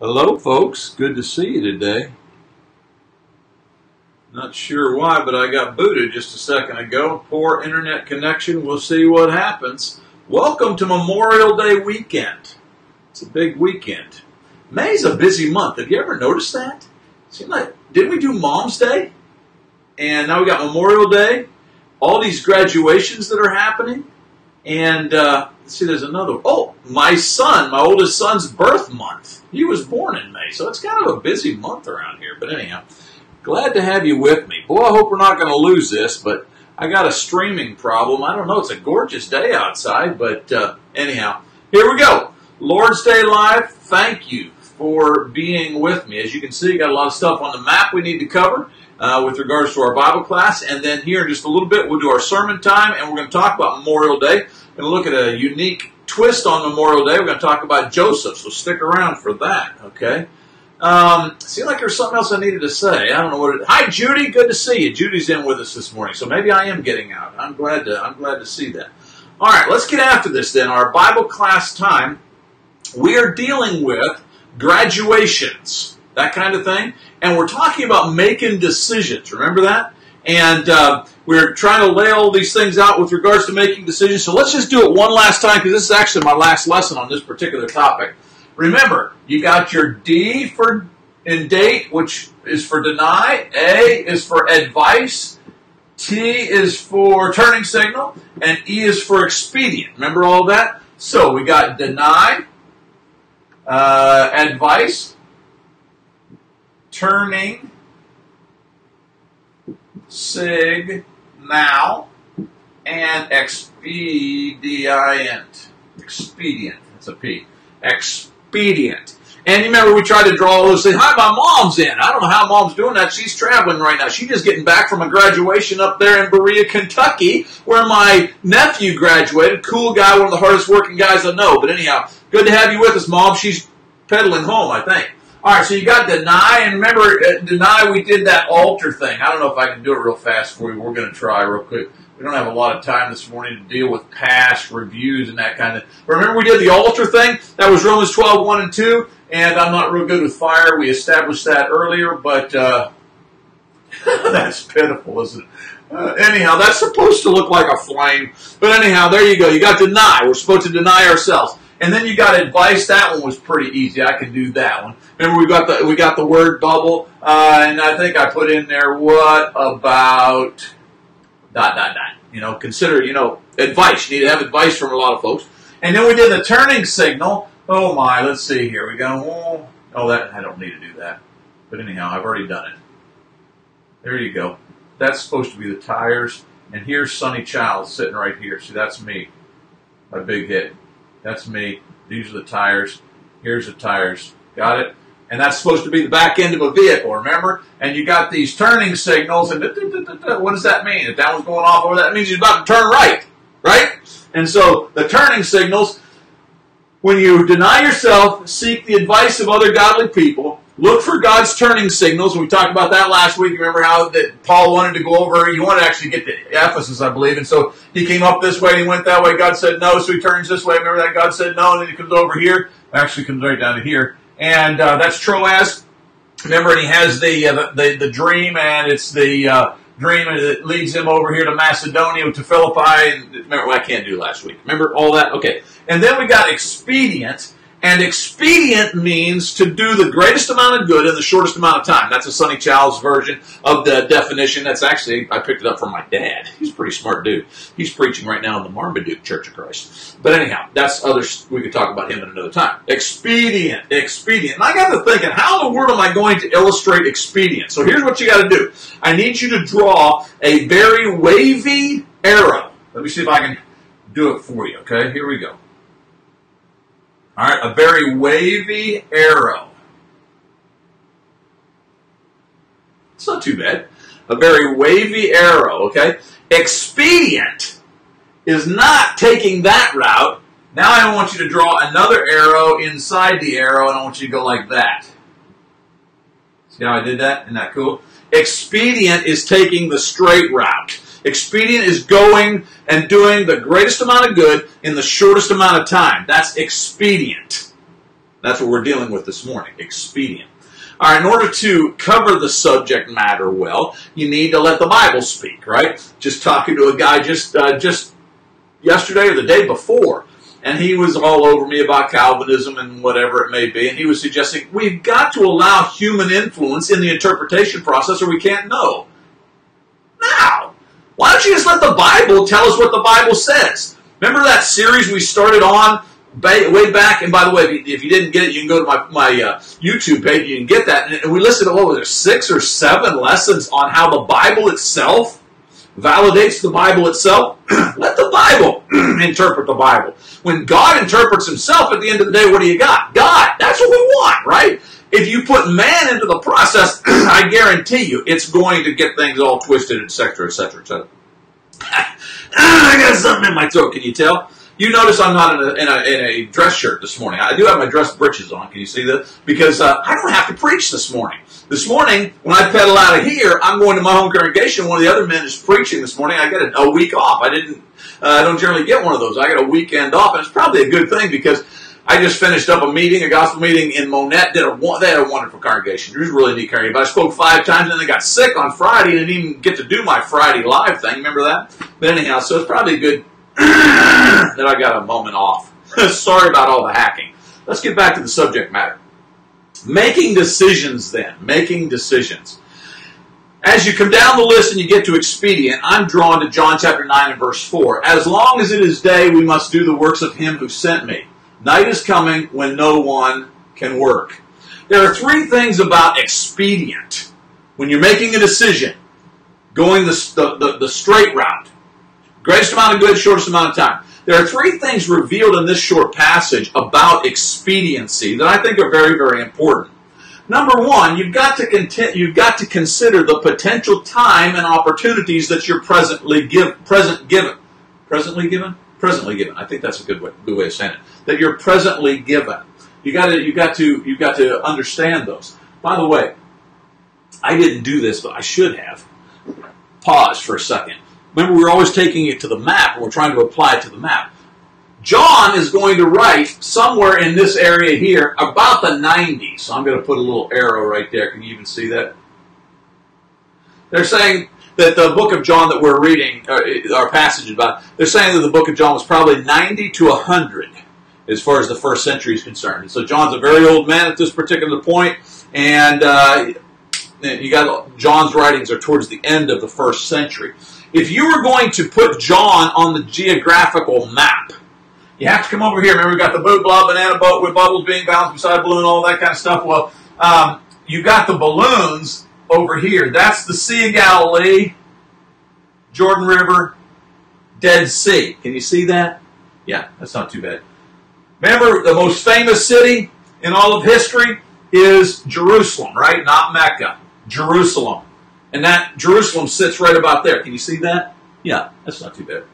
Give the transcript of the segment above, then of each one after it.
Hello, folks. Good to see you today. Not sure why, but I got booted just a second ago. Poor internet connection. We'll see what happens. Welcome to Memorial Day weekend. It's a big weekend. May's a busy month. Have you ever noticed that? Seems like didn't we do Mom's Day? And now we got Memorial Day. All these graduations that are happening. And uh, let's see, there's another. Oh, my son, my oldest son's birth month. He was born in May, so it's kind of a busy month around here. But anyhow, glad to have you with me. Boy, I hope we're not going to lose this, but I got a streaming problem. I don't know. It's a gorgeous day outside, but uh, anyhow, here we go. Lord's Day Live, thank you for being with me. As you can see, got a lot of stuff on the map we need to cover uh, with regards to our Bible class. And then here in just a little bit, we'll do our sermon time, and we're going to talk about Memorial Day. Going to look at a unique twist on Memorial Day. We're going to talk about Joseph, so stick around for that, okay? Um, seemed like there's something else I needed to say. I don't know what it. Hi, Judy. Good to see you. Judy's in with us this morning, so maybe I am getting out. I'm glad to. I'm glad to see that. All right, let's get after this then. Our Bible class time. We are dealing with graduations, that kind of thing, and we're talking about making decisions. Remember that? And uh, we're trying to lay all these things out with regards to making decisions. So let's just do it one last time because this is actually my last lesson on this particular topic. Remember, you got your D for in date, which is for deny. A is for advice. T is for turning signal. And E is for expedient. Remember all that? So we got deny, uh, advice, turning, sig, now, and expedient. Expedient. That's a P. Expedient. And you remember we tried to draw those things. Hi, my mom's in. I don't know how mom's doing that. She's traveling right now. She's just getting back from a graduation up there in Berea, Kentucky, where my nephew graduated. Cool guy, one of the hardest working guys I know. But anyhow, good to have you with us, mom. She's pedaling home, I think. All right, so you got deny, and remember, uh, deny, we did that altar thing. I don't know if I can do it real fast for you. We're going to try real quick. We don't have a lot of time this morning to deal with past reviews and that kind of. Remember we did the altar thing? That was Romans 12, 1 and 2, and I'm not real good with fire. We established that earlier, but uh, that's pitiful, isn't it? Uh, anyhow, that's supposed to look like a flame. But anyhow, there you go. You got deny. We're supposed to deny ourselves. And then you got advice. That one was pretty easy. I can do that one. Remember, we got the we got the word bubble, uh, and I think I put in there. What about dot dot dot? You know, consider you know advice. You need to have advice from a lot of folks. And then we did the turning signal. Oh my, let's see here. We go. Oh, that I don't need to do that. But anyhow, I've already done it. There you go. That's supposed to be the tires. And here's Sonny Child sitting right here. See, that's me. My big head. That's me. These are the tires. Here's the tires. Got it? And that's supposed to be the back end of a vehicle, remember? And you got these turning signals, and what does that mean? If that one's going off over that, means he's about to turn right, right? And so the turning signals, when you deny yourself, seek the advice of other godly people, look for God's turning signals. We talked about that last week. Remember how that Paul wanted to go over, he wanted to actually get to Ephesus, I believe. And so he came up this way and he went that way. God said no, so he turns this way. Remember that God said no, and then he comes over here. Actually comes right down to here. And uh, that's Troas. Remember, and he has the, uh, the, the dream, and it's the uh, dream that leads him over here to Macedonia, to Philippi. Remember I can't do last week. Remember all that? Okay. And then we got expedient. And expedient means to do the greatest amount of good in the shortest amount of time. That's a Sonny Child's version of the definition. That's actually, I picked it up from my dad. He's a pretty smart dude. He's preaching right now in the Marmaduke Church of Christ. But anyhow, that's other, we could talk about him at another time. Expedient, expedient. And I got to thinking, how in the world am I going to illustrate expedient? So here's what you got to do. I need you to draw a very wavy arrow. Let me see if I can do it for you, okay? Here we go. All right, a very wavy arrow. It's not too bad. A very wavy arrow, okay? Expedient is not taking that route. Now I want you to draw another arrow inside the arrow, and I want you to go like that. See how I did that? Isn't that cool? Expedient is taking the straight route. Expedient is going and doing the greatest amount of good in the shortest amount of time. That's expedient. That's what we're dealing with this morning. Expedient. All right, in order to cover the subject matter well, you need to let the Bible speak, right? Just talking to a guy just uh, just yesterday or the day before, and he was all over me about Calvinism and whatever it may be, and he was suggesting we've got to allow human influence in the interpretation process, or we can't know. Now, why don't you just let the Bible tell us what the Bible says? Remember that series we started on way back? And by the way, if you didn't get it, you can go to my, my uh, YouTube page. You can get that. And we listed, what was there, six or seven lessons on how the Bible itself validates the Bible itself. Let the Bible interpret the Bible. When God interprets himself, at the end of the day, what do you got? God. That's what we want, right? If you put man into the process, I guarantee you, it's going to get things all twisted, etc., etc., etc. I got something in my throat. Can you tell? You notice I'm not in a, in a, in a dress shirt this morning. I do have my dress breeches on. Can you see that? Because uh, I don't have to preach this morning. This morning, when I pedal out of here, I'm going to my home congregation. One of the other men is preaching this morning. I get a, week off. I didn't. Uh, I don't generally get one of those. I got a weekend off, and it's probably a good thing because I just finished up a meeting, a gospel meeting in Monette. Did a they had a wonderful congregation. It was really neat congregation. But I spoke five times, and then they got sick on Friday, and didn't even get to do my Friday live thing. Remember that? But anyhow, so it's probably good that I got a moment off. Sorry about all the hacking. Let's get back to the subject matter. Making decisions, then. Making decisions. As you come down the list and you get to expedient, I'm drawn to John chapter 9 and verse 4. As long as it is day, we must do the works of him who sent me. Night is coming when no one can work. There are three things about expedient. When you're making a decision, going the, the, the, the straight route, greatest amount of good, shortest amount of time. There are three things revealed in this short passage about expediency that I think are very, very important. Number one, you've got to content, you've got to consider the potential time and opportunities that you're presently give, present given. Presently given? Presently given. I think that's a good way, good way of saying it. That you're presently given. You got to you got to you got to understand those. By the way, I didn't do this, but I should have. Pause for a second. Remember, we're always taking it to the map, we're trying to apply it to the map. John is going to write somewhere in this area here about the 90s. So I'm going to put a little arrow right there. Can you even see that? They're saying that the book of John that we're reading, uh, our passage about, they're saying that the book of John was probably 90 to 100 as far as the first century is concerned. And so John's a very old man at this particular point, and uh, you got John's writings are towards the end of the first century. If you were going to put John on the geographical map, you have to come over here. Remember, we got the boot blah banana boat with bubbles being bounced beside a balloon, all that kind of stuff. Well, um, you got the balloons over here. That's the Sea of Galilee, Jordan River, Dead Sea. Can you see that? Yeah, that's not too bad. Remember, the most famous city in all of history is Jerusalem, right? Not Mecca. Jerusalem. And that Jerusalem sits right about there. Can you see that? Yeah, that's not too bad.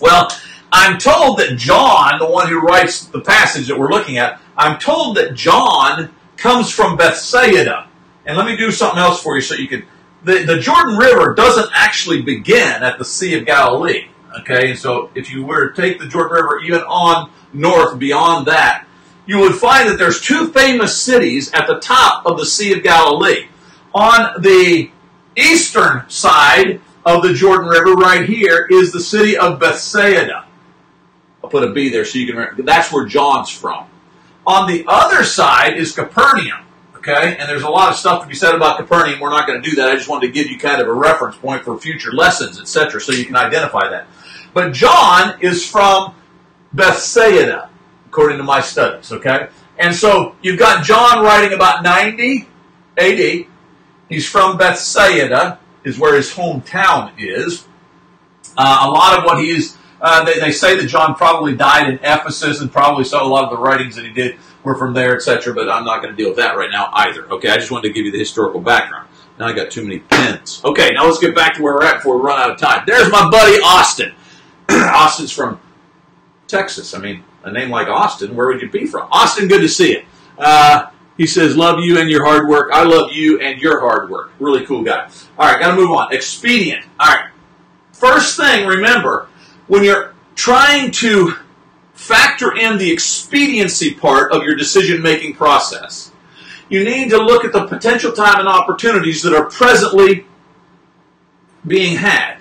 Well, I'm told that John, the one who writes the passage that we're looking at, I'm told that John comes from Bethsaida. And let me do something else for you so you can. The, the Jordan River doesn't actually begin at the Sea of Galilee. Okay, and so if you were to take the Jordan River even on north beyond that, you would find that there's two famous cities at the top of the Sea of Galilee. On the eastern side of the Jordan River, right here, is the city of Bethsaida. I'll put a B there so you can remember. That's where John's from. On the other side is Capernaum. Okay, and there's a lot of stuff to be said about Capernaum. We're not going to do that. I just wanted to give you kind of a reference point for future lessons, etc., so you can identify that. But John is from Bethsaida, according to my studies. Okay, and so you've got John writing about 90 AD. He's from Bethsaida, is where his hometown is. Uh, a lot of what he is, uh, they, they, say that John probably died in Ephesus, and probably so a lot of the writings that he did from there, etc. But I'm not going to deal with that right now either. Okay, I just wanted to give you the historical background. Now I got too many pens. Okay, now let's get back to where we're at before we run out of time. There's my buddy Austin. Austin's from Texas. I mean, a name like Austin, where would you be from? Austin, good to see you. Uh, he says, Love you and your hard work. I love you and your hard work. Really cool guy. All right, got to move on. Expedient. All right. First thing, remember, when you're trying to factor in the expediency part of your decision making process. You need to look at the potential time and opportunities that are presently being had.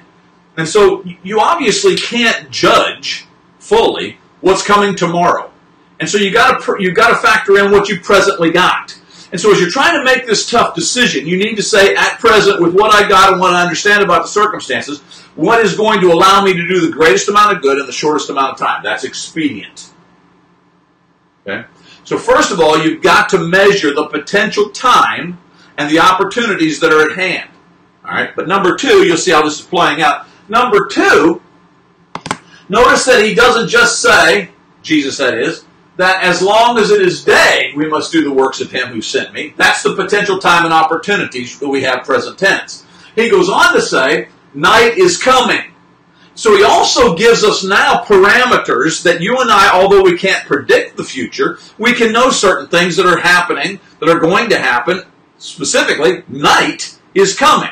And so you obviously can't judge fully what's coming tomorrow. And so you got to you got to factor in what you presently got. And so as you're trying to make this tough decision, you need to say at present with what I got and what I understand about the circumstances, what is going to allow me to do the greatest amount of good in the shortest amount of time. That's expedient. Okay? So first of all, you've got to measure the potential time and the opportunities that are at hand. All right? But number 2, you'll see how this is playing out. Number 2, notice that he doesn't just say, Jesus that is, that as long as it is day, we must do the works of him who sent me. That's the potential time and opportunities that we have present tense. He goes on to say, night is coming. So he also gives us now parameters that you and I, although we can't predict the future, we can know certain things that are happening, that are going to happen. Specifically, night is coming.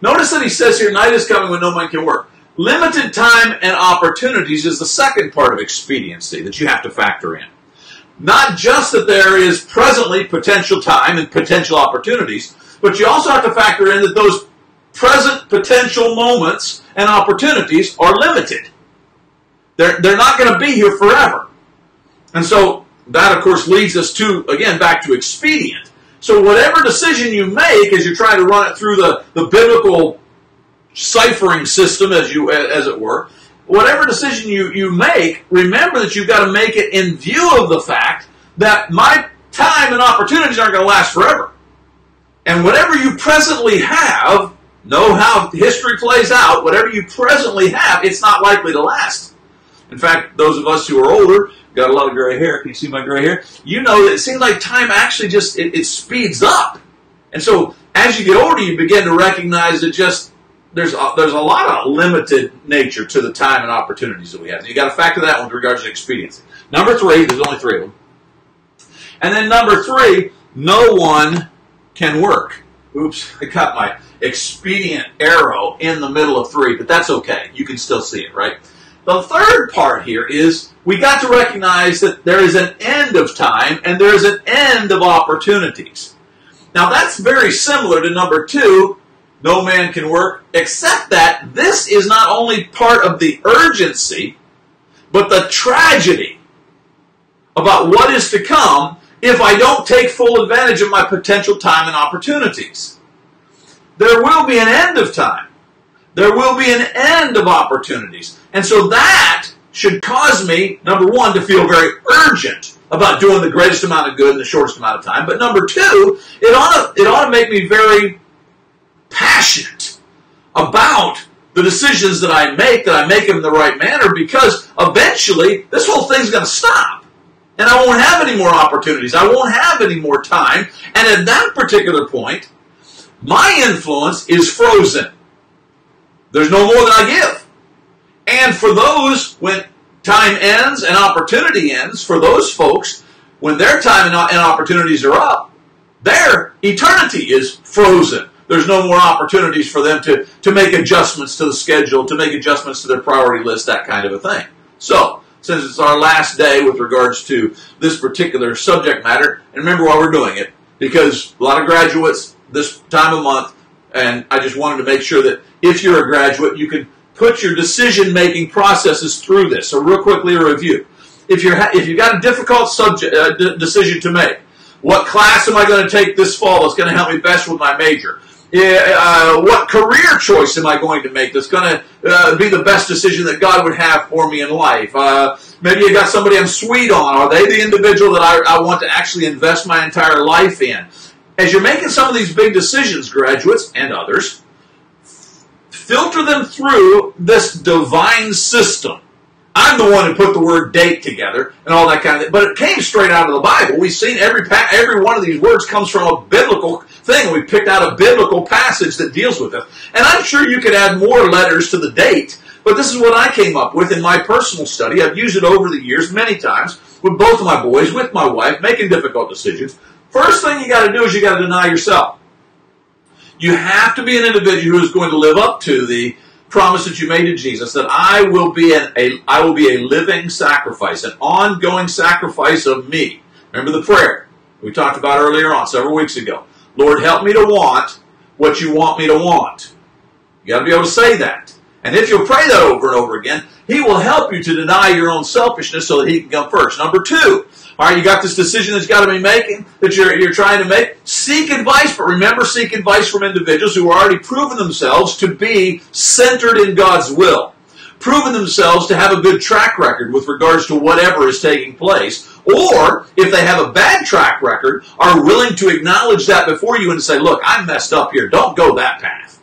Notice that he says here, night is coming when no man can work. Limited time and opportunities is the second part of expediency that you have to factor in. Not just that there is presently potential time and potential opportunities, but you also have to factor in that those present potential moments and opportunities are limited. They're, they're not going to be here forever. And so that, of course, leads us to, again, back to expedient. So whatever decision you make as you try to run it through the, the biblical ciphering system, as you as it were, whatever decision you, you make, remember that you've got to make it in view of the fact that my time and opportunities aren't going to last forever. And whatever you presently have, know how history plays out, whatever you presently have, it's not likely to last. In fact, those of us who are older, got a lot of gray hair, can you see my gray hair? You know that it seems like time actually just, it, it speeds up. And so, as you get older, you begin to recognize that just there's a, there's a lot of limited nature to the time and opportunities that we have. You got to factor that one with regards to expediency. Number three, there's only three of them. And then number three, no one can work. Oops, I got my expedient arrow in the middle of three, but that's okay. You can still see it, right? The third part here is we got to recognize that there is an end of time and there is an end of opportunities. Now that's very similar to number two, no man can work, except that this is not only part of the urgency, but the tragedy about what is to come if I don't take full advantage of my potential time and opportunities. There will be an end of time. There will be an end of opportunities. And so that should cause me, number one, to feel very urgent about doing the greatest amount of good in the shortest amount of time. But number two, it ought to, it ought to make me very passionate about the decisions that I make, that I make them in the right manner, because eventually this whole thing's going to stop. And I won't have any more opportunities. I won't have any more time. And at that particular point, my influence is frozen. There's no more that I give. And for those, when time ends and opportunity ends, for those folks, when their time and opportunities are up, their eternity is frozen there's no more opportunities for them to, to make adjustments to the schedule, to make adjustments to their priority list, that kind of a thing. So, since it's our last day with regards to this particular subject matter, and remember why we're doing it, because a lot of graduates this time of month, and I just wanted to make sure that if you're a graduate, you can put your decision making processes through this. So, real quickly, a review. If you're if you've got a difficult subject uh, decision to make, what class am I going to take this fall that's going to help me best with my major? uh, what career choice am I going to make that's going to uh, be the best decision that God would have for me in life? Uh, maybe you got somebody I'm sweet on. Are they the individual that I, I want to actually invest my entire life in? As you're making some of these big decisions, graduates and others, filter them through this divine system. I'm the one who put the word date together and all that kind of thing. But it came straight out of the Bible. We've seen every every one of these words comes from a biblical thing. We picked out a biblical passage that deals with it. And I'm sure you could add more letters to the date, but this is what I came up with in my personal study. I've used it over the years many times with both of my boys, with my wife, making difficult decisions. First thing you got to do is you got to deny yourself. You have to be an individual who is going to live up to the promise that you made to Jesus that I will be an, a I will be a living sacrifice, an ongoing sacrifice of me. Remember the prayer we talked about earlier on several weeks ago. Lord, help me to want what you want me to want. You got to be able to say that. And if you'll pray that over and over again, He will help you to deny your own selfishness so that He can come first. Number two, all right, you got this decision that's got to be making that you're you're trying to make. Seek advice, but remember, seek advice from individuals who are already proven themselves to be centered in God's will, proven themselves to have a good track record with regards to whatever is taking place, or if they have a bad track record, are willing to acknowledge that before you and say, "Look, I messed up here. Don't go that path."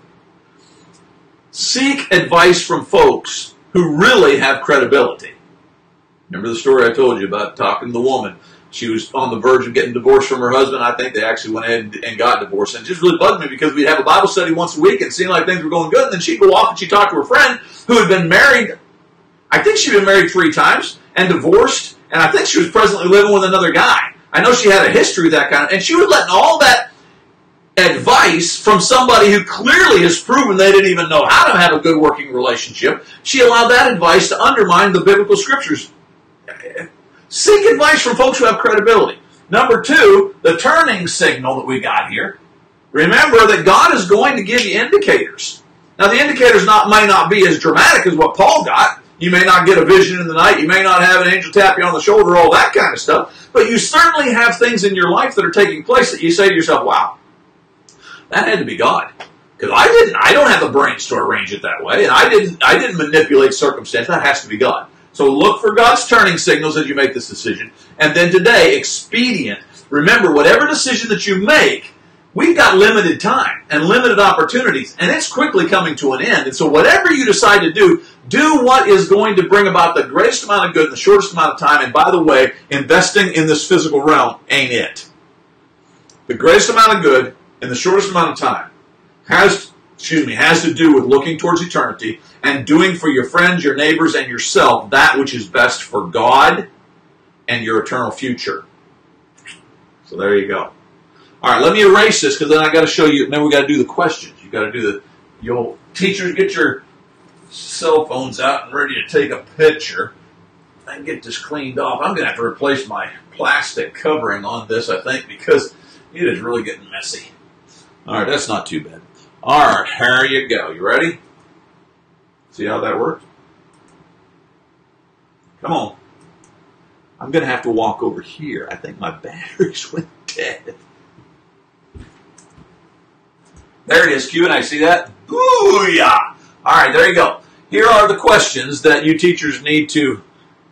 Seek advice from folks who really have credibility. Remember the story I told you about talking to the woman? She was on the verge of getting divorced from her husband. I think they actually went ahead and got divorced. And it just really bugged me because we'd have a Bible study once a week and seemed like things were going good. And then she'd go off and she'd talk to her friend who had been married. I think she'd been married three times and divorced. And I think she was presently living with another guy. I know she had a history that kind of, and she was letting all that advice from somebody who clearly has proven they didn't even know how to have a good working relationship. She allowed that advice to undermine the biblical scriptures Seek advice from folks who have credibility. Number two, the turning signal that we got here. Remember that God is going to give you indicators. Now, the indicators not may not be as dramatic as what Paul got. You may not get a vision in the night. You may not have an angel tap you on the shoulder, all that kind of stuff. But you certainly have things in your life that are taking place that you say to yourself, wow, that had to be God. Because I didn't, I don't have the brains to arrange it that way. And I didn't, I didn't manipulate circumstance. That has to be God. So look for God's turning signals as you make this decision. And then today, expedient. Remember, whatever decision that you make, we've got limited time and limited opportunities, and it's quickly coming to an end. And so whatever you decide to do, do what is going to bring about the greatest amount of good in the shortest amount of time. And by the way, investing in this physical realm ain't it. The greatest amount of good in the shortest amount of time has, excuse me, has to do with looking towards eternity and doing for your friends, your neighbors, and yourself that which is best for God and your eternal future. So there you go. All right, let me erase this because then I got to show you. Then we got to do the questions. You got to do the. You'll teachers get your cell phones out and ready to take a picture and get this cleaned off. I'm going to have to replace my plastic covering on this, I think, because it is really getting messy. All right, that's not too bad. All right, here you go. You ready? See how that worked? Come on. I'm going to have to walk over here. I think my batteries went dead. There it is, Q and A. See that? Booyah! All right, there you go. Here are the questions that you teachers need to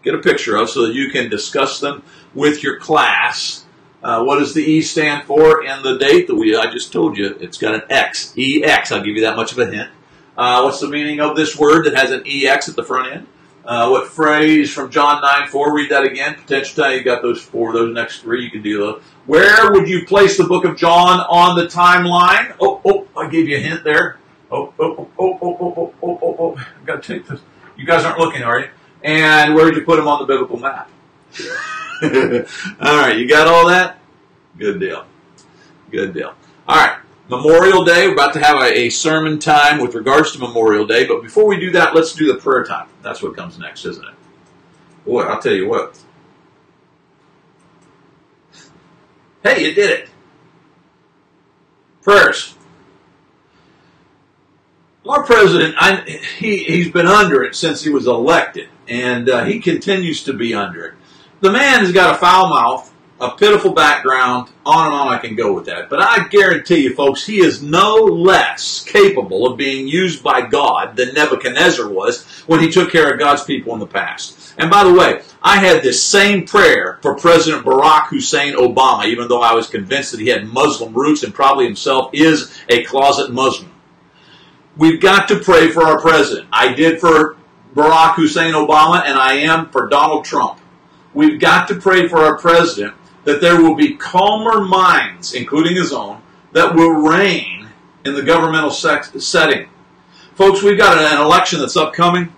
get a picture of so that you can discuss them with your class. Uh, what does the E stand for in the date that we I just told you? It's got an X. EX. I'll give you that much of a hint. Uh, what's the meaning of this word that has an EX at the front end? Uh, what phrase from John 9 4? Read that again. Potential time, you got those four, those next three, you can do those. Where would you place the book of John on the timeline? Oh, oh, I gave you a hint there. Oh, oh, oh, oh, oh, oh, oh, oh, oh. I've got to take this. You guys aren't looking, are you? And where would you put him on the biblical map? all right, you got all that? Good deal. Good deal. All right. Memorial Day. We're about to have a, a, sermon time with regards to Memorial Day. But before we do that, let's do the prayer time. That's what comes next, isn't it? Boy, I'll tell you what. Hey, you did it. Prayers. Our president, I, he, he's been under it since he was elected, and uh, he continues to be under it. The man has got a foul mouth a pitiful background, on and on I can go with that. But I guarantee you, folks, he is no less capable of being used by God than Nebuchadnezzar was when he took care of God's people in the past. And by the way, I had this same prayer for President Barack Hussein Obama, even though I was convinced that he had Muslim roots and probably himself is a closet Muslim. We've got to pray for our president. I did for Barack Hussein Obama, and I am for Donald Trump. We've got to pray for our president that there will be calmer minds, including his own, that will reign in the governmental setting. Folks, we've got an election that's upcoming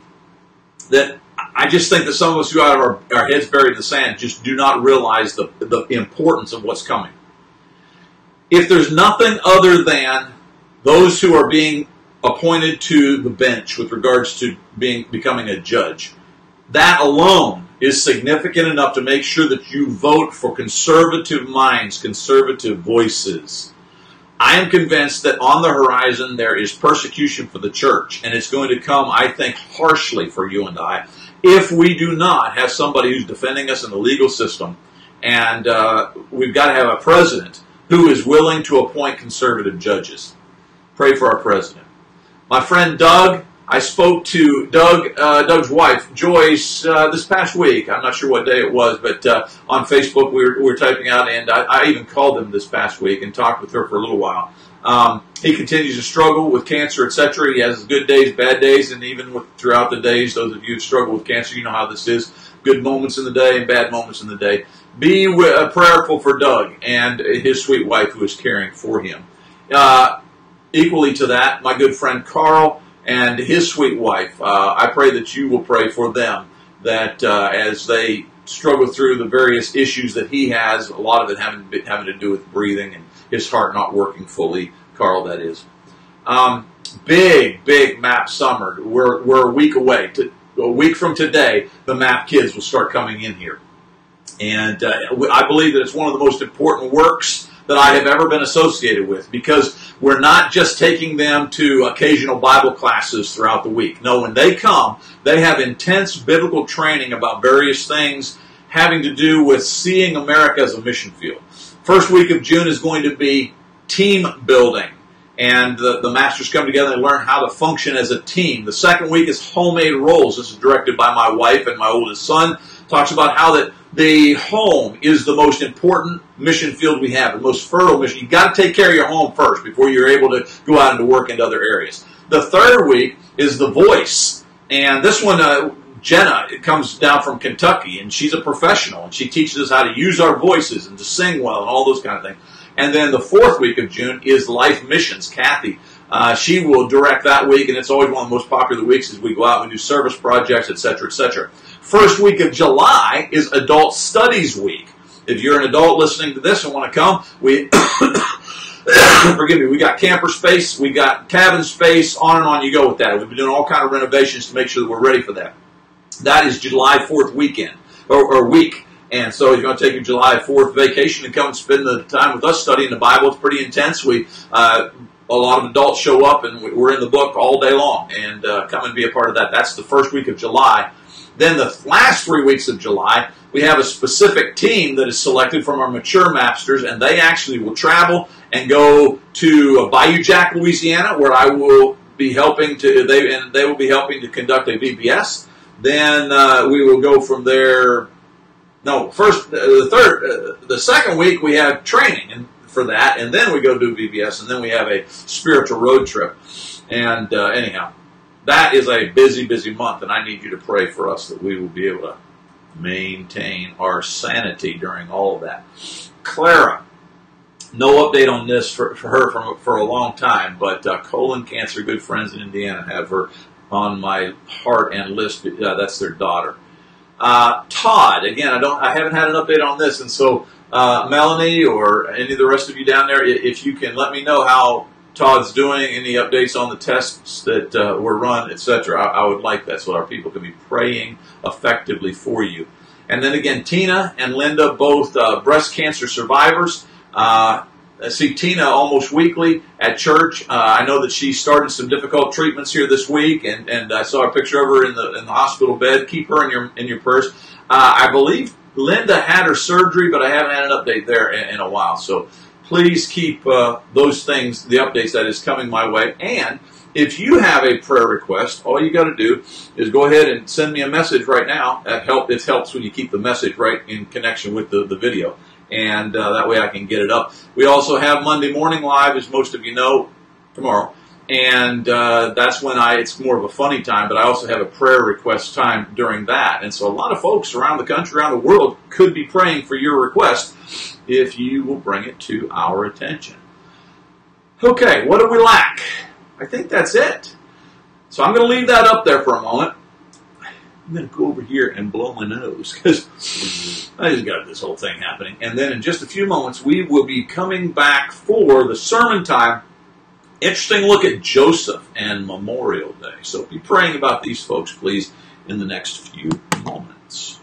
that I just think that some of us who have our, our heads buried in the sand just do not realize the, the importance of what's coming. If there's nothing other than those who are being appointed to the bench with regards to being becoming a judge. That alone is significant enough to make sure that you vote for conservative minds, conservative voices. I am convinced that on the horizon there is persecution for the church, and it's going to come, I think, harshly for you and I if we do not have somebody who's defending us in the legal system. And uh, we've got to have a president who is willing to appoint conservative judges. Pray for our president. My friend Doug, I spoke to Doug, uh, Doug's wife, Joyce, uh, this past week. I'm not sure what day it was, but uh, on Facebook we were, we were, typing out, and I, I, even called him this past week and talked with her for a little while. Um, he continues to struggle with cancer, etc. He has good days, bad days, and even with, throughout the days, those of you who struggle with cancer, you know how this is. Good moments in the day and bad moments in the day. Be uh, prayerful for Doug and his sweet wife who is caring for him. Uh, equally to that, my good friend Carl and his sweet wife. Uh, I pray that you will pray for them, that uh, as they struggle through the various issues that he has, a lot of it having, having to do with breathing and his heart not working fully, Carl, that is. Um, big, big map summer. We're, we're a week away. To, a week from today, the map kids will start coming in here. And uh, I believe that it's one of the most important works that I have ever been associated with because we're not just taking them to occasional Bible classes throughout the week. No, when they come, they have intense biblical training about various things having to do with seeing America as a mission field. First week of June is going to be team building. And the, the masters come together and learn how to function as a team. The second week is homemade rolls. This is directed by my wife and my oldest son. Talks about how that the home is the most important mission field we have, the most fertile mission. You've got to take care of your home first before you're able to go out and work into other areas. The third week is the voice. And this one, uh, Jenna, it comes down from Kentucky, and she's a professional, and she teaches us how to use our voices and to sing well and all those kind of things. And then the fourth week of June is Life Missions. Kathy, uh, she will direct that week, and it's always one of the most popular weeks as we go out and do service projects, et cetera, et etc. First week of July is Adult Studies Week. If you're an adult listening to this and want to come, we forgive me, we got camper space, we got cabin space, on and on you go with that. We've been doing all kind of renovations to make sure that we're ready for that. That is July 4th weekend or, or week. And so if you're going to take your July 4th vacation and come and spend the time with us studying the Bible. It's pretty intense. We uh, a lot of adults show up and we're in the book all day long and uh, come and be a part of that. That's the first week of July. Then the last three weeks of July, we have a specific team that is selected from our mature masters, and they actually will travel and go to Bayou Jack, Louisiana, where I will be helping to they and they will be helping to conduct a VBS. Then uh, we will go from there. No, first uh, the third, uh, the second week we have training and for that, and then we go do VBS, and then we have a spiritual road trip. And uh, anyhow, that is a busy, busy month, and I need you to pray for us that we will be able to maintain our sanity during all of that. Clara, no update on this for, for her for, for a long time, but uh, colon cancer, good friends in Indiana have her on my heart and list. Uh, that's their daughter. Uh, Todd, again, I don't, I haven't had an update on this, and so uh, Melanie or any of the rest of you down there, if you can let me know how Todd's doing, any updates on the tests that uh, were run, etc. I, I, would like that so our people can be praying effectively for you. And then again, Tina and Linda, both uh, breast cancer survivors. Uh, I see Tina almost weekly at church. Uh, I know that she started some difficult treatments here this week, and, and I saw a picture of her in the in the hospital bed. Keep her in your in your purse. Uh, I believe Linda had her surgery, but I haven't had an update there in, in a while. So please keep uh, those things, the updates that is coming my way. And if you have a prayer request, all you got to do is go ahead and send me a message right now. That help it helps when you keep the message right in connection with the, the video, and uh, that way I can get it up. We also have Monday morning live, as most of you know, tomorrow and uh, that's when I it's more of a funny time. But I also have a prayer request time during that, and so a lot of folks around the country, around the world, could be praying for your request if you will bring it to our attention. Okay, what do we lack? I think that's it. So I'm going to leave that up there for a moment. I'm going to go over here and blow my nose because I just got this whole thing happening. And then in just a few moments, we will be coming back for the sermon time interesting look at Joseph and Memorial Day. So be praying about these folks, please, in the next few moments.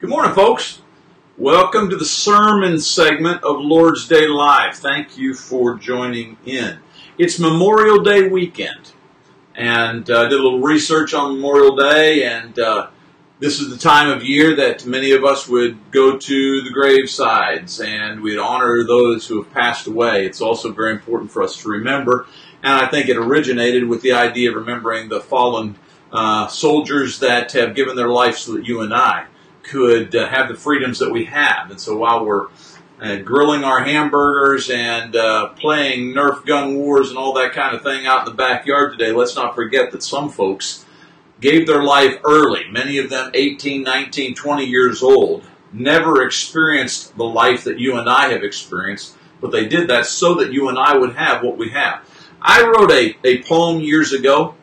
Good morning, folks. Welcome to the sermon segment of Lord's Day Live. Thank you for joining in. It's Memorial Day weekend, and uh, I did a little research on Memorial Day, and uh, this is the time of year that many of us would go to the gravesides and we'd honor those who have passed away. It's also very important for us to remember, and I think it originated with the idea of remembering the fallen uh, soldiers that have given their life so that you and I could uh, have the freedoms that we have. And so while we're uh, grilling our hamburgers and uh, playing Nerf gun wars and all that kind of thing out in the backyard today, let's not forget that some folks gave their life early, many of them 18, 19, 20 years old, never experienced the life that you and I have experienced, but they did that so that you and I would have what we have. I wrote a, a poem years ago,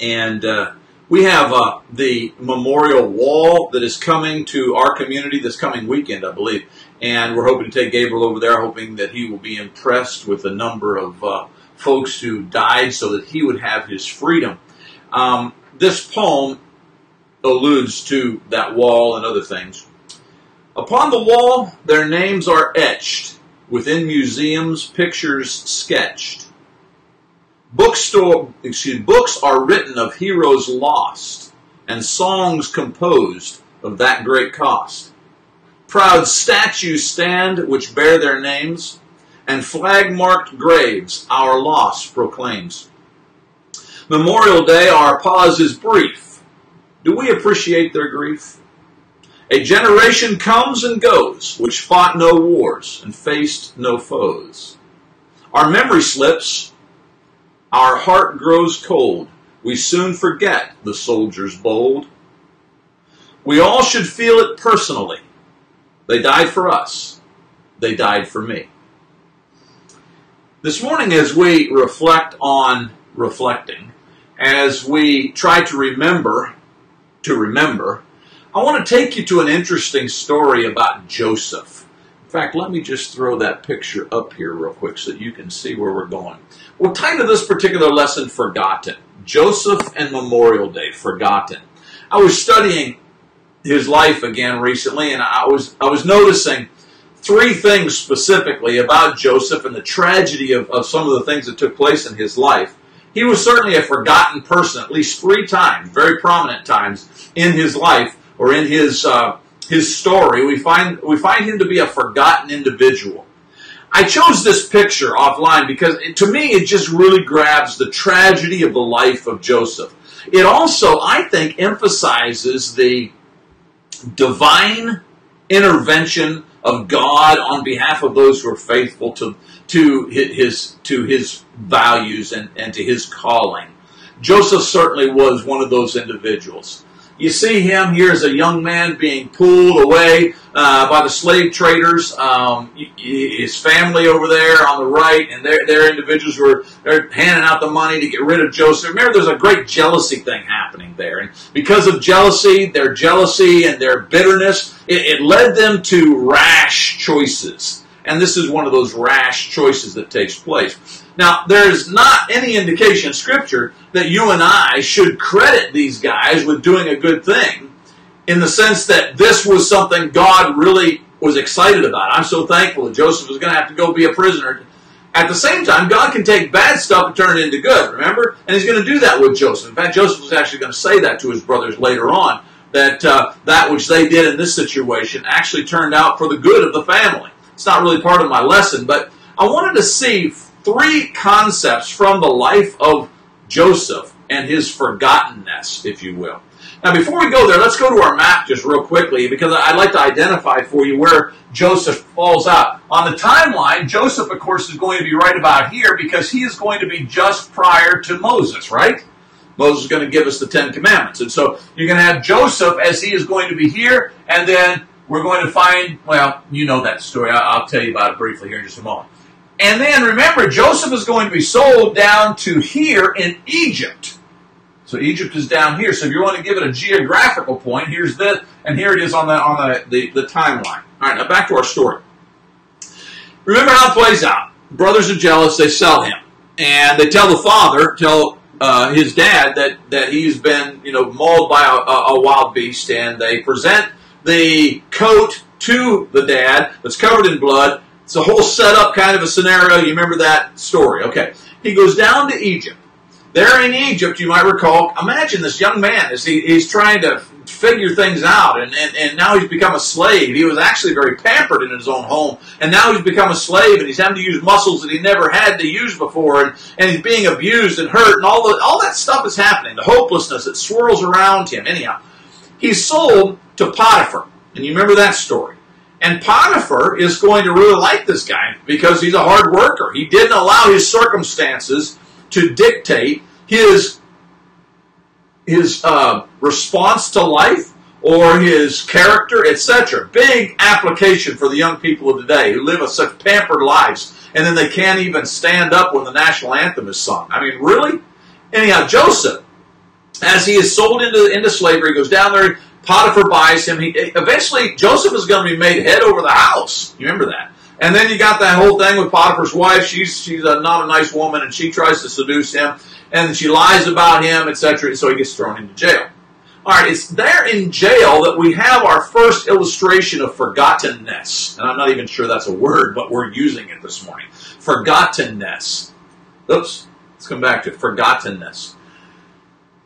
and uh, we have uh, the memorial wall that is coming to our community this coming weekend, I believe. And we're hoping to take Gabriel over there, hoping that he will be impressed with the number of uh, folks who died so that he would have his freedom. Um, this poem alludes to that wall and other things. Upon the wall, their names are etched, within museums, pictures sketched. Bookstore, excuse, books are written of heroes lost, and songs composed of that great cost. Proud statues stand which bear their names, and flag-marked graves our loss proclaims. Memorial Day, our pause is brief. Do we appreciate their grief? A generation comes and goes, which fought no wars and faced no foes. Our memory slips, our heart grows cold. We soon forget the soldiers bold. We all should feel it personally. They died for us. They died for me. This morning, as we reflect on reflecting, as we try to remember to remember, I want to take you to an interesting story about Joseph. In fact, let me just throw that picture up here real quick so that you can see where we're going. We'll title this particular lesson Forgotten. Joseph and Memorial Day, Forgotten. I was studying his life again recently and I was I was noticing three things specifically about Joseph and the tragedy of, of some of the things that took place in his life. He was certainly a forgotten person at least three times, very prominent times in his life or in his uh, his story. We find we find him to be a forgotten individual. I chose this picture offline because it, to me it just really grabs the tragedy of the life of Joseph. It also, I think, emphasizes the divine intervention of God on behalf of those who are faithful to to his to his values and, and to his calling. Joseph certainly was one of those individuals. You see him here as a young man being pulled away uh, by the slave traders. Um, his family over there on the right, and they're individuals who are they're handing out the money to get rid of Joseph. Remember, there's a great jealousy thing happening there, and because of jealousy, their jealousy and their bitterness, it, it led them to rash choices. And this is one of those rash choices that takes place. Now, there is not any indication in Scripture that you and I should credit these guys with doing a good thing in the sense that this was something God really was excited about. I'm so thankful that Joseph was going to have to go be a prisoner. At the same time, God can take bad stuff and turn it into good, remember? And He's going to do that with Joseph. In fact, Joseph was actually going to say that to his brothers later on, that uh, that which they did in this situation actually turned out for the good of the family. It's not really part of my lesson, but I wanted to see three concepts from the life of Joseph and his forgottenness, if you will. Now, before we go there, let's go to our map just real quickly because I'd like to identify for you where Joseph falls out. On the timeline, Joseph, of course, is going to be right about here because he is going to be just prior to Moses, right? Moses is going to give us the Ten Commandments. And so you're going to have Joseph as he is going to be here, and then we're going to find, well, you know that story. I'll tell you about it briefly here in just a moment. And then remember, Joseph is going to be sold down to here in Egypt. So Egypt is down here. So if you want to give it a geographical point, here's this, and here it is on the on the, the, the timeline. All right, now back to our story. Remember how it plays out. Brothers are jealous. They sell him, and they tell the father, tell uh, his dad that that he's been you know mauled by a, a wild beast, and they present the coat to the dad that's covered in blood it's a whole setup kind of a scenario. You remember that story. Okay. He goes down to Egypt. There in Egypt, you might recall, imagine this young man as he, he's trying to figure things out, and, and, and now he's become a slave. He was actually very pampered in his own home, and now he's become a slave, and he's having to use muscles that he never had to use before, and, and he's being abused and hurt, and all, the, all that stuff is happening. The hopelessness that swirls around him. Anyhow, he's sold to Potiphar, and you remember that story. And Potiphar is going to really like this guy because he's a hard worker. He didn't allow his circumstances to dictate his his uh, response to life or his character, etc. Big application for the young people of today who live such pampered lives, and then they can't even stand up when the national anthem is sung. I mean, really? Anyhow, Joseph, as he is sold into into slavery, he goes down there. Potiphar buys him. He eventually Joseph is going to be made head over the house. You remember that? And then you got that whole thing with Potiphar's wife. She's she's a, not a nice woman, and she tries to seduce him, and she lies about him, etc. So he gets thrown into jail. All right, it's there in jail that we have our first illustration of forgottenness. And I'm not even sure that's a word, but we're using it this morning. Forgottenness. Oops, let's come back to forgottenness.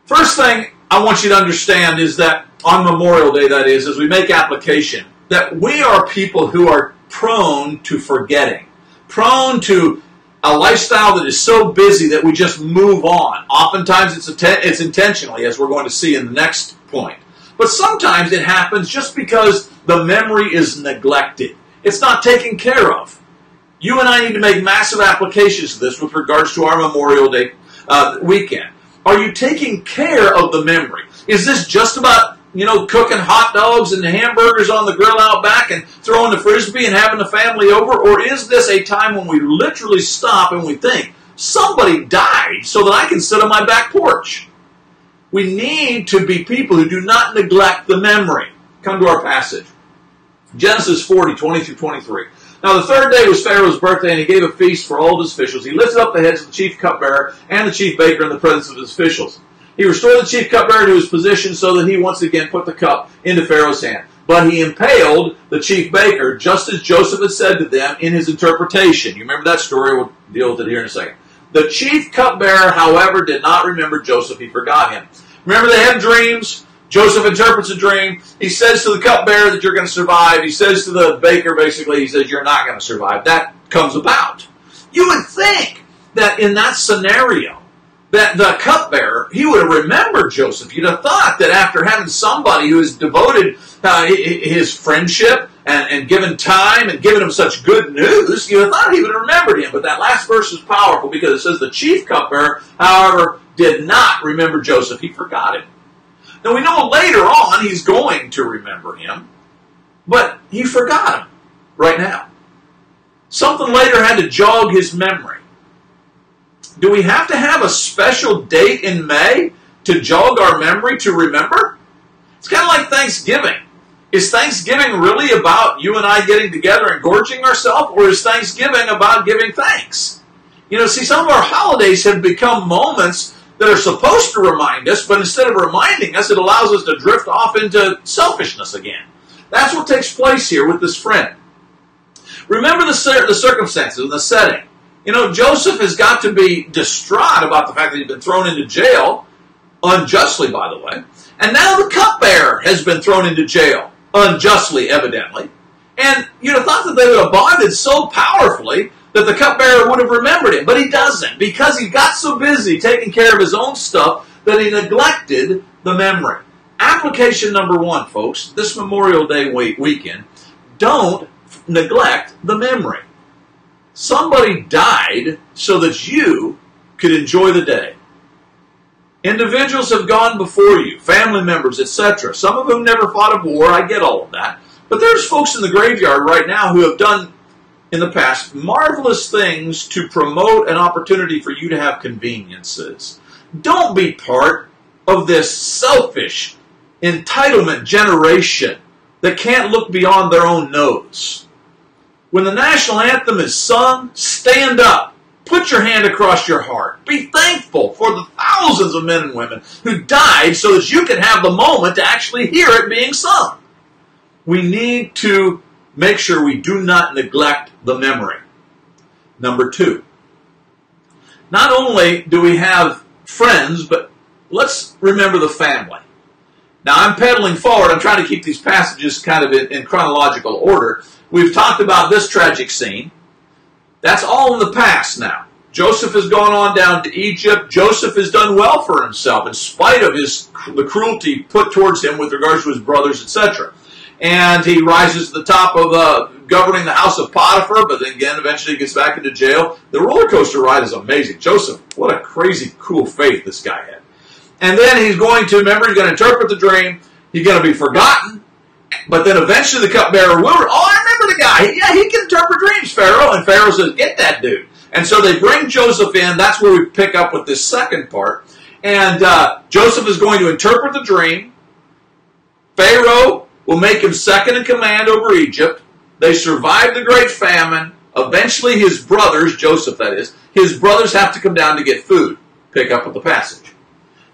First thing I want you to understand is that on Memorial Day, that is, as we make application, that we are people who are prone to forgetting, prone to a lifestyle that is so busy that we just move on. Oftentimes it's, it's intentionally, as we're going to see in the next point. But sometimes it happens just because the memory is neglected. It's not taken care of. You and I need to make massive applications to this with regards to our Memorial Day uh, weekend. Are you taking care of the memory? Is this just about you know, cooking hot dogs and hamburgers on the grill out back and throwing the frisbee and having the family over? Or is this a time when we literally stop and we think, somebody died so that I can sit on my back porch? We need to be people who do not neglect the memory. Come to our passage. Genesis 40, 20 through 23. Now the third day was Pharaoh's birthday, and he gave a feast for all his officials. He lifted up the heads of the chief cupbearer and the chief baker in the presence of his officials. He restored the chief cupbearer to his position so that he once again put the cup into Pharaoh's hand. But he impaled the chief baker, just as Joseph had said to them in his interpretation. You remember that story? We'll deal with it here in a second. The chief cupbearer, however, did not remember Joseph. He forgot him. Remember, they had dreams. Joseph interprets a dream. He says to the cupbearer that you're going to survive. He says to the baker, basically, he says, You're not going to survive. That comes about. You would think that in that scenario, that the cupbearer, he would have remembered Joseph. You'd have thought that after having somebody who has devoted uh, his friendship and, and given time and given him such good news, you'd have thought he would have remembered him. But that last verse is powerful because it says the chief cupbearer, however, did not remember Joseph. He forgot him. Now we know later on he's going to remember him, but he forgot him right now. Something later had to jog his memory. Do we have to have a special date in May to jog our memory to remember? It's kind of like Thanksgiving. Is Thanksgiving really about you and I getting together and gorging ourselves, or is Thanksgiving about giving thanks? You know, see, some of our holidays have become moments that are supposed to remind us, but instead of reminding us, it allows us to drift off into selfishness again. That's what takes place here with this friend. Remember the, the circumstances and the setting. You know, Joseph has got to be distraught about the fact that he's been thrown into jail, unjustly, by the way. And now the cupbearer has been thrown into jail, unjustly, evidently. And you'd have thought that they would have bonded so powerfully that the cupbearer would have remembered him, but he doesn't because he got so busy taking care of his own stuff that he neglected the memory. Application number one, folks, this Memorial Day weekend, don't neglect the memory. Somebody died so that you could enjoy the day. Individuals have gone before you, family members, etc. Some of whom never fought a war. I get all of that. But there's folks in the graveyard right now who have done in the past marvelous things to promote an opportunity for you to have conveniences. Don't be part of this selfish entitlement generation that can't look beyond their own nose. When the national anthem is sung, stand up. Put your hand across your heart. Be thankful for the thousands of men and women who died so that you can have the moment to actually hear it being sung. We need to make sure we do not neglect the memory. Number two, not only do we have friends, but let's remember the family. Now, I'm pedaling forward. I'm trying to keep these passages kind of in, in chronological order. We've talked about this tragic scene. That's all in the past now. Joseph has gone on down to Egypt. Joseph has done well for himself in spite of his the cruelty put towards him with regards to his brothers, etc. And he rises to the top of uh, governing the house of Potiphar, but then again, eventually he gets back into jail. The roller coaster ride is amazing. Joseph, what a crazy, cool faith this guy had. And then he's going to, remember, he's going to interpret the dream. He's going to be forgotten. But then eventually the cupbearer will, oh, I remember the guy. Yeah, he can interpret dreams, Pharaoh. And Pharaoh says, get that dude. And so they bring Joseph in. That's where we pick up with this second part. And uh, Joseph is going to interpret the dream. Pharaoh will make him second in command over Egypt. They survive the great famine. Eventually, his brothers, Joseph that is, his brothers have to come down to get food. Pick up with the passage.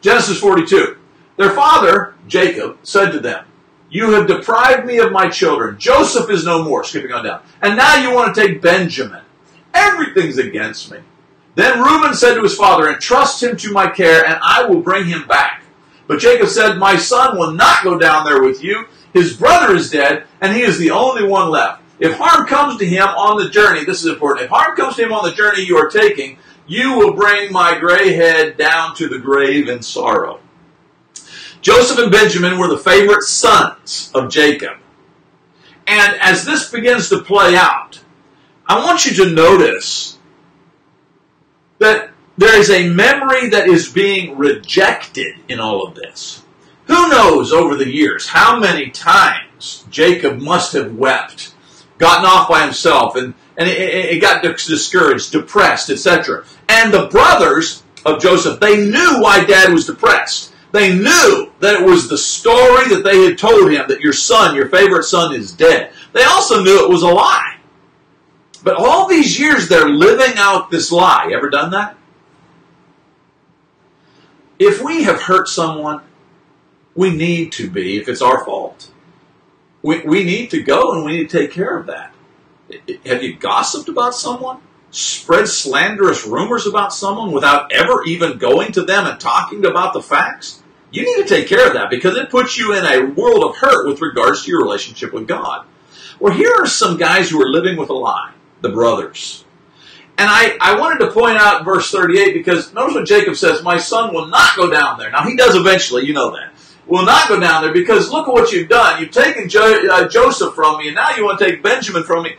Genesis 42. Their father, Jacob, said to them, You have deprived me of my children. Joseph is no more, skipping on down. And now you want to take Benjamin. Everything's against me. Then Reuben said to his father, Entrust him to my care, and I will bring him back. But Jacob said, My son will not go down there with you. His brother is dead, and he is the only one left. If harm comes to him on the journey, this is important. If harm comes to him on the journey you are taking, you will bring my gray head down to the grave in sorrow. Joseph and Benjamin were the favorite sons of Jacob. And as this begins to play out, I want you to notice that there is a memory that is being rejected in all of this. Who knows over the years how many times Jacob must have wept, gotten off by himself, and, and it, it got discouraged, depressed, etc. And the brothers of Joseph, they knew why dad was depressed. They knew that it was the story that they had told him that your son, your favorite son, is dead. They also knew it was a lie. But all these years they're living out this lie. Ever done that? If we have hurt someone, we need to be, if it's our fault. We, we need to go and we need to take care of that. Have you gossiped about someone? Spread slanderous rumors about someone without ever even going to them and talking about the facts? You need to take care of that because it puts you in a world of hurt with regards to your relationship with God. Well, here are some guys who are living with a lie the brothers. And I, I wanted to point out verse 38 because notice what Jacob says, My son will not go down there. Now, he does eventually, you know that. Will not go down there because look at what you've done. You've taken jo- uh, Joseph from me, and now you want to take Benjamin from me.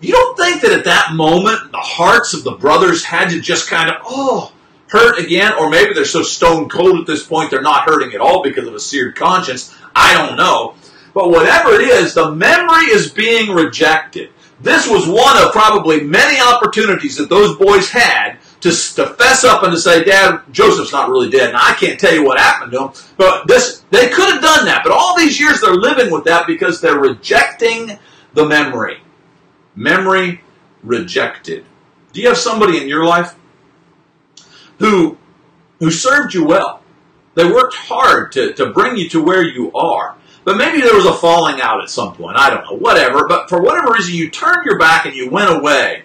You don't think that at that moment the hearts of the brothers had to just kind of, oh, hurt again? Or maybe they're so stone cold at this point they're not hurting at all because of a seared conscience. I don't know. But whatever it is, the memory is being rejected. This was one of probably many opportunities that those boys had to, to fess up and to say, Dad, Joseph's not really dead. Now, I can't tell you what happened to him, but this, they could have done that. But all these years they're living with that because they're rejecting the memory. Memory rejected. Do you have somebody in your life who, who served you well? They worked hard to, to bring you to where you are. But maybe there was a falling out at some point. I don't know. Whatever. But for whatever reason, you turned your back and you went away.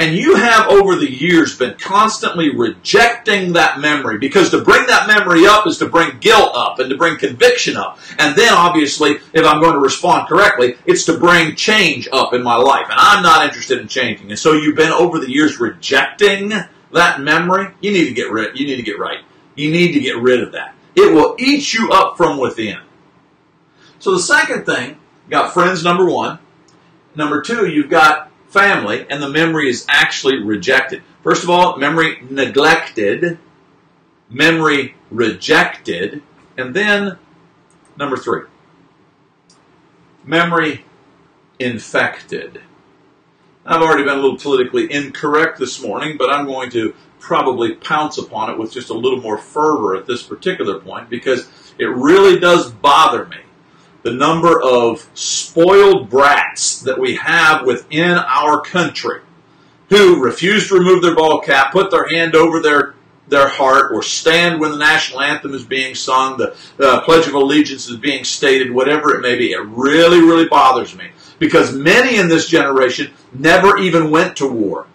And you have over the years been constantly rejecting that memory because to bring that memory up is to bring guilt up and to bring conviction up. And then obviously, if I'm going to respond correctly, it's to bring change up in my life. And I'm not interested in changing. And so you've been over the years rejecting that memory. You need to get rid, you need to get right. You need to get rid of that. It will eat you up from within. So the second thing, got friends, number one. Number two, you've got family, and the memory is actually rejected. First of all, memory neglected, memory rejected, and then number three, memory infected. I've already been a little politically incorrect this morning, but I'm going to probably pounce upon it with just a little more fervor at this particular point because it really does bother me the number of spoiled brats that we have within our country who refuse to remove their ball cap, put their hand over their their heart, or stand when the national anthem is being sung, the, the Pledge of Allegiance is being stated, whatever it may be. It really, really bothers me because many in this generation never even went to war,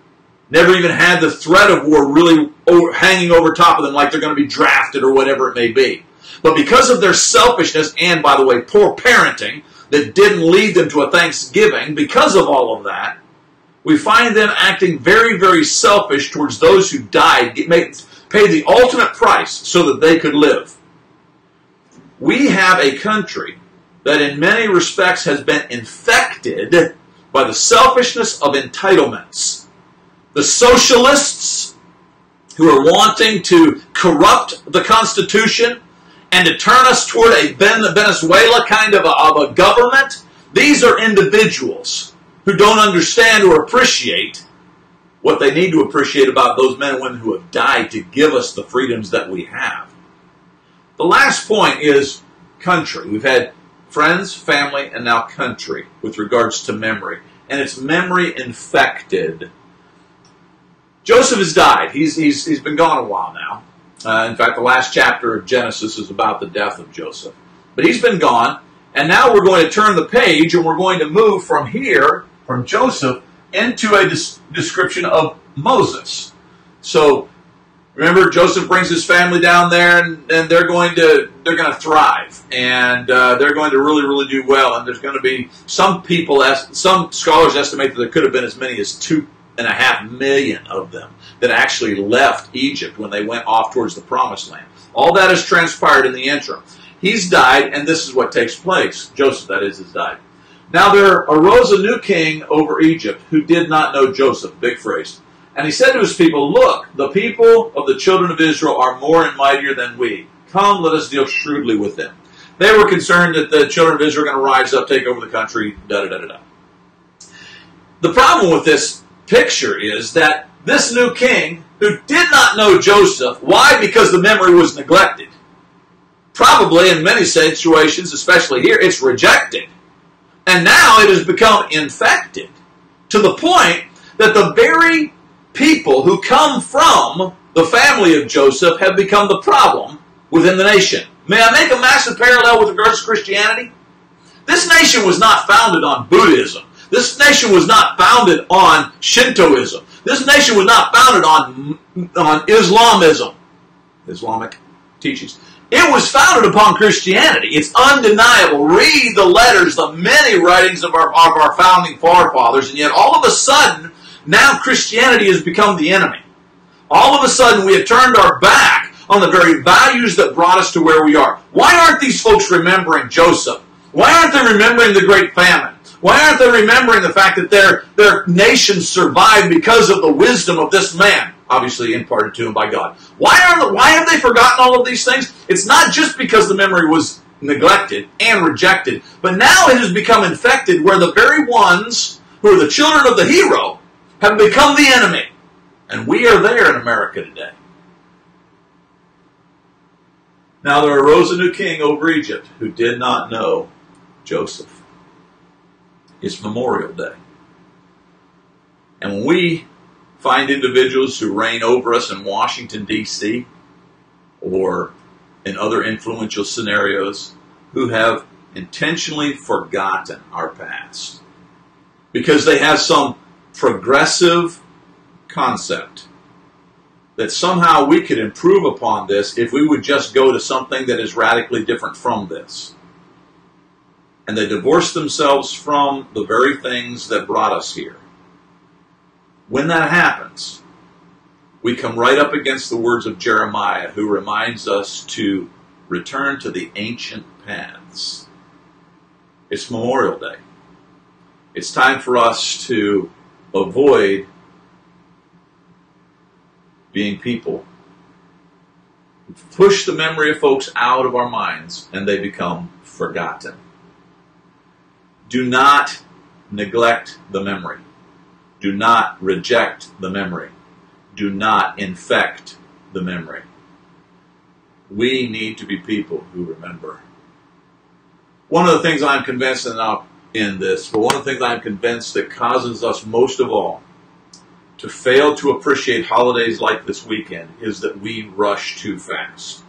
never even had the threat of war really over, hanging over top of them like they're going to be drafted or whatever it may be. But because of their selfishness and, by the way, poor parenting that didn't lead them to a Thanksgiving, because of all of that, we find them acting very, very selfish towards those who died, pay the ultimate price so that they could live. We have a country that in many respects has been infected by the selfishness of entitlements. The socialists who are wanting to corrupt the Constitution and to turn us toward a Venezuela kind of a, of a government, these are individuals who don't understand or appreciate what they need to appreciate about those men and women who have died to give us the freedoms that we have. The last point is country. We've had friends, family, and now country with regards to memory. And it's memory infected. Joseph has died. He's, he's, he's been gone a while now. Uh, in fact, the last chapter of Genesis is about the death of Joseph. But he's been gone. And now we're going to turn the page and we're going to move from here, from Joseph, into a des- description of Moses. So remember, Joseph brings his family down there, and, and they're going to they're going to thrive, and uh, they're going to really really do well. And there's going to be some people, some scholars estimate that there could have been as many as two and a half million of them that actually left Egypt when they went off towards the Promised Land. All that has transpired in the interim. He's died, and this is what takes place. Joseph, that is, has died. Now there arose a new king over Egypt who did not know Joseph. Big phrase. And he said to his people, Look, the people of the children of Israel are more and mightier than we. Come, let us deal shrewdly with them. They were concerned that the children of Israel are going to rise up, take over the country, da da da da. The problem with this picture is that this new king, who did not know Joseph, why? Because the memory was neglected. Probably in many situations, especially here, it's rejected. And now it has become infected to the point that the very people who come from the family of Joseph have become the problem within the nation. May I make a massive parallel with regards to Christianity? This nation was not founded on Buddhism. This nation was not founded on Shintoism. This nation was not founded on, on Islamism, Islamic teachings. It was founded upon Christianity. It's undeniable. Read the letters, the many writings of our, of our founding forefathers, and yet all of a sudden, now Christianity has become the enemy. All of a sudden, we have turned our back on the very values that brought us to where we are. Why aren't these folks remembering Joseph? Why aren't they remembering the great famine? Why aren't they remembering the fact that their, their nation survived because of the wisdom of this man? Obviously imparted to him by God. Why are why have they forgotten all of these things? It's not just because the memory was neglected and rejected, but now it has become infected where the very ones who are the children of the hero have become the enemy. And we are there in America today. Now there arose a new king over Egypt who did not know Joseph. It's Memorial Day. And when we find individuals who reign over us in Washington, D.C., or in other influential scenarios, who have intentionally forgotten our past because they have some progressive concept that somehow we could improve upon this if we would just go to something that is radically different from this and they divorce themselves from the very things that brought us here. When that happens, we come right up against the words of Jeremiah, who reminds us to return to the ancient paths. It's Memorial Day. It's time for us to avoid being people push the memory of folks out of our minds and they become forgotten. Do not neglect the memory. Do not reject the memory. Do not infect the memory. We need to be people who remember. One of the things I'm convinced, I'll end uh, this, but one of the things I'm convinced that causes us most of all to fail to appreciate holidays like this weekend is that we rush too fast.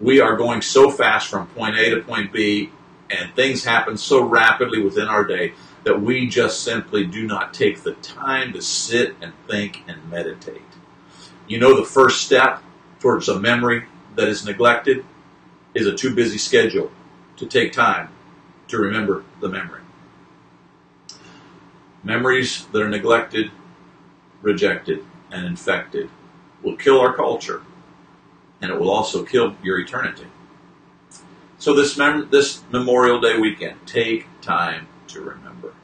We are going so fast from point A to point B and things happen so rapidly within our day that we just simply do not take the time to sit and think and meditate. You know, the first step towards a memory that is neglected is a too busy schedule to take time to remember the memory. Memories that are neglected, rejected, and infected will kill our culture, and it will also kill your eternity. So this mem- this Memorial Day weekend, take time to remember.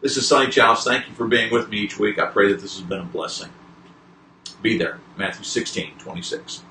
This is Sonny Childs. Thank you for being with me each week. I pray that this has been a blessing. Be there. Matthew 16, 26.